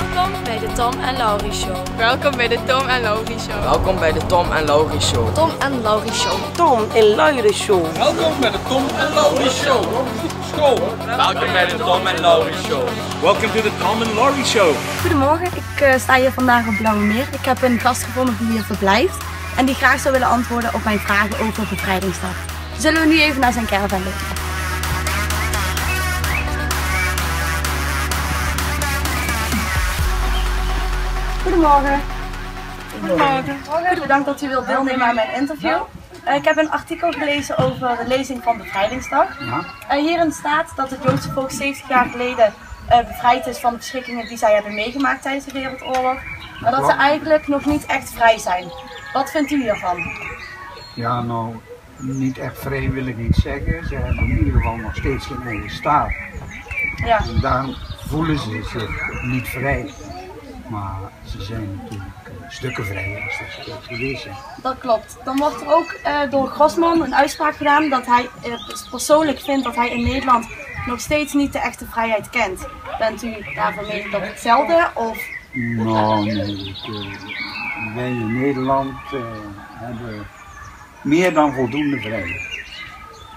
Welkom bij de Tom en Laurie Show. Welkom bij de Tom en Laurie Show. Welkom bij de Tom en Laurie Show. Tom en Laurie Show. Tom en Laurie Show. Welkom bij de Tom en Laurie Show. School. Welkom bij de Tom en Laurie Show. Welcome to the Tom and Laurie Show. Goedemorgen, ik uh, sta hier vandaag op Blauwe Meer. Ik heb een gast gevonden die hier verblijft en die graag zou willen antwoorden op mijn vragen over bevrijdingsdag. Zullen we nu even naar zijn caravan lopen? Goedemorgen. Goedemorgen. Goedemorgen. Bedankt dat u wilt deelnemen aan mijn interview. Uh, ik heb een artikel gelezen over de lezing van Bevrijdingsdag. Ja. Uh, hierin staat dat het Joodse volk 70 jaar geleden uh, bevrijd is van de verschrikkingen die zij hebben meegemaakt tijdens de Wereldoorlog. Maar dat ze eigenlijk nog niet echt vrij zijn. Wat vindt u hiervan? Ja, nou, niet echt vrij wil ik niet zeggen. Ze hebben in ieder geval nog steeds geen eigen staat. Ja. En daarom voelen ze zich niet vrij. Maar ze zijn natuurlijk uh, stukken vrijer als dat geweest zijn. Dat klopt. Dan wordt er ook uh, door Grossman een uitspraak gedaan dat hij uh, persoonlijk vindt dat hij in Nederland nog steeds niet de echte vrijheid kent. Bent u daarvan mening dat hetzelfde? Of? Nou, nee. Wij in Nederland hebben meer dan voldoende vrijheid.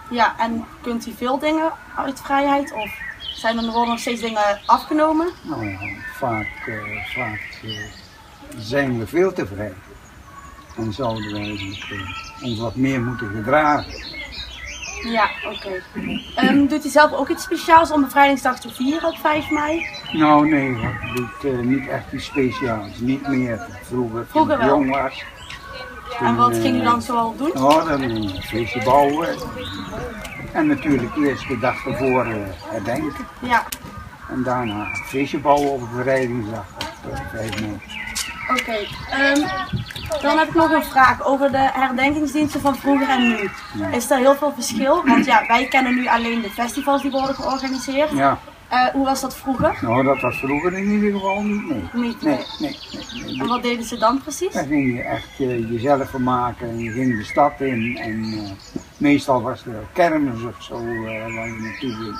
Ja, en kunt u veel dingen uit vrijheid? Of zijn er nog steeds dingen afgenomen? Nou, vaak, uh, vaak uh, zijn we veel te vrij. En zouden wij uh, ons wat meer moeten gedragen. Ja, oké. Okay. Um, doet u zelf ook iets speciaals om bevrijdingsdag te vieren op 5 mei? Nou nee, ik doe niet echt iets speciaals. Niet meer vroeger, vroeger toen ik jong was. En wat ging u dan zoal doen? Nou, dan een feestje bouwen. En natuurlijk eerst de dag ervoor uh, herdenken. Ja. En daarna een feestje bouwen op bevrijdingsdag op uh, 5 mei. Oké, okay. um, dan heb ik nog een vraag over de herdenkingsdiensten van vroeger en nu. Ja. Is er heel veel verschil? Want ja, wij kennen nu alleen de festivals die worden georganiseerd. Ja. Uh, hoe was dat vroeger? Nou, dat was vroeger in ieder geval niet, nee. Niet? Nee, nee, nee. nee. En wat deden ze dan precies? Dan ging je echt uh, jezelf vermaken en je ging de stad in en uh, meestal was er kermis of zo waar je naartoe ging.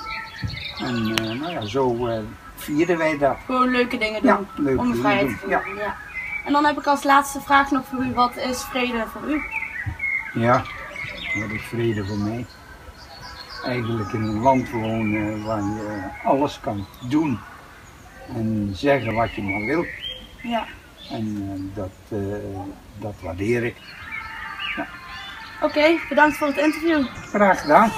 En nou ja, zo vierden wij dat. Gewoon leuke dingen doen, ja, leuke om vrijheid te ja. ja. En dan heb ik als laatste vraag nog voor u, wat is vrede voor u? Ja, wat is vrede voor mij? Eigenlijk in een land wonen waar je alles kan doen en zeggen wat je maar wil. Ja. En uh, dat, uh, dat waardeer ik. Ja. Oké, okay, bedankt voor het interview. Graag gedaan.